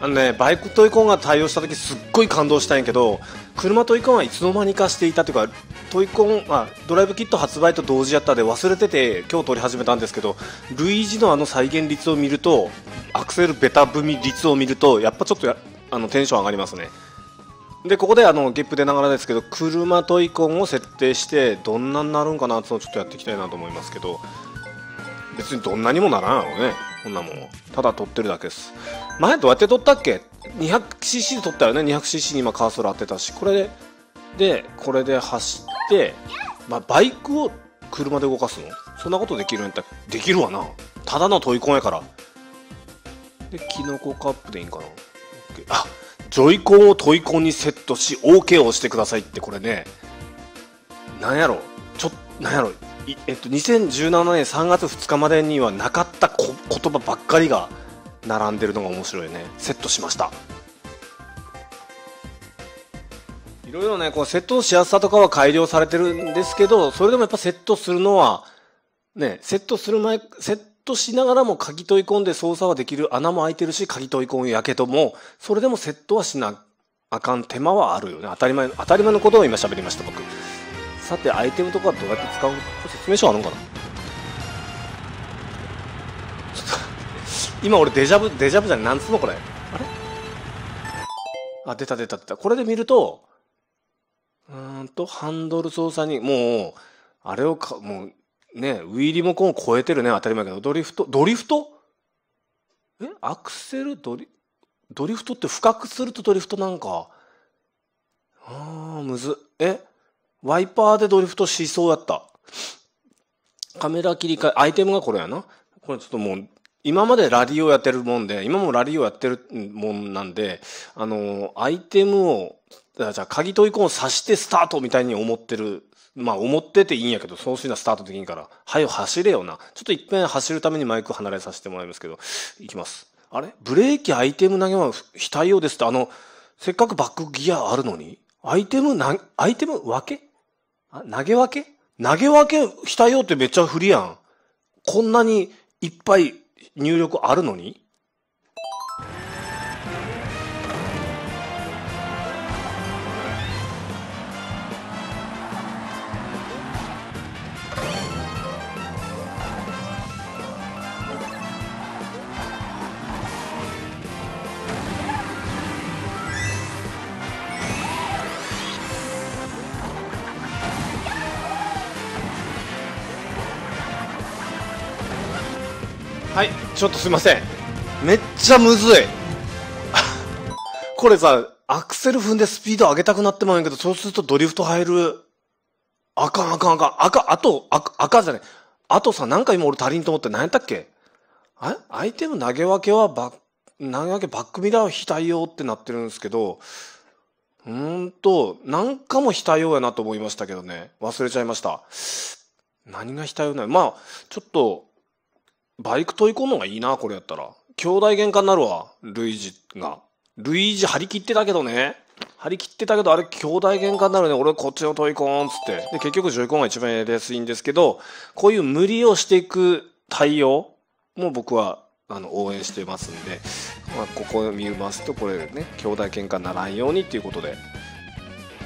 あのねバイクトイコンが対応した時すっごい感動したんやけど車トイコンはいつの間にかしていたというかトイコン、あ、ドライブキット発売と同時やったで忘れてて今日撮り始めたんですけどルイージのあの再現率を見るとアクセルベタ踏み率を見るとやっぱちょっとあのテンション上がりますね。でここであのゲップ出ながらですけど車トイコンを設定してどんなになるんかなってのをちょっとやっていきたいなと思いますけど別にどんなにもならんやろね。こんなもんただ撮ってるだけです。前どうやって撮ったっけ？200cc で撮ったよね？200cc に今カーソル当てたし。これででこれで走って、まあ、バイクを車で動かすの？そんなことできるんやったらできるわな。ただのトイコンやから。でキノコカップでいいんかな？OK あジョイコンをトイコンにセットし OK を押してくださいってこれね。なんやろ？ちょなんやろ？えっと、2017年3月2日までにはなかったこ言葉ばっかりが並んでるのが面白いね。セットしました。いろいろねこうセットのしやすさとかは改良されてるんですけどそれでもやっぱセットするのはねセットする前セットしながらも鍵取り込んで操作はできる穴も開いてるし鍵取り込むやけどもそれでもセットはしなあかん手間はあるよね。当たり前当たり前のことを今喋りました僕。さてアイテムとかどうやって使うこれ説明書あるのかな？ちょっと 今俺デジャブデジャブじゃない。なんつうのこれ？あれ？あ出た出た出た。これで見るとうんとハンドル操作にもうあれをかもうねウィーリモコンを超えてるね当たり前けど。ドリフトドリフト？え？アクセル？ドリドリフトって深くするとドリフトなんか。あーむず。っえ？ワイパーでドリフトしそうやった。カメラ切り替え、アイテムがこれやな。これちょっともう、今までラリーをやってるもんで、今もラリーをやってるもんなんで、あの、アイテムを、じゃあ鍵とイコンを刺してスタートみたいに思ってる。まあ思ってていいんやけど、そうしなスタートできんから。はよ走れよな。ちょっといっぺん走るためにマイク離れさせてもらいますけど、いきます。あれ？ブレーキアイテム投げは非対応ですって、あの、せっかくバックギアあるのにアイテムな、アイテム分け？あ、投げ分け？投げ分けしたよってめっちゃ不利やん。こんなにいっぱい入力あるのに？はい、ちょっとすいません。めっちゃむずい。これさ、アクセル踏んでスピード上げたくなってまうんやけど、そうするとドリフト入る。あかんあかんあかん。あか、あと、ああかんじゃない。あとさ、なんか今俺足りんと思って何やったっけ？あアイテム投げ分けはバッ、投げ分けバックミラーは非対応ってなってるんですけど、うーんと、なんかも非対応やなと思いましたけどね。忘れちゃいました。何が非対応なのまあ、ちょっと、バイクトイコンのがいいな、これやったら。兄弟喧嘩になるわ、ルイージが。ルイージ張り切ってたけどね。張り切ってたけど、あれ兄弟喧嘩になるね。俺こっちのトイコン、つって。で、結局ジョイコンが一番やりやすいんですけど、こういう無理をしていく対応も僕は、あの、応援してますんで、まあ、ここを見ますと、これね、兄弟喧嘩にならんようにっていうことで、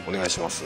お願いします。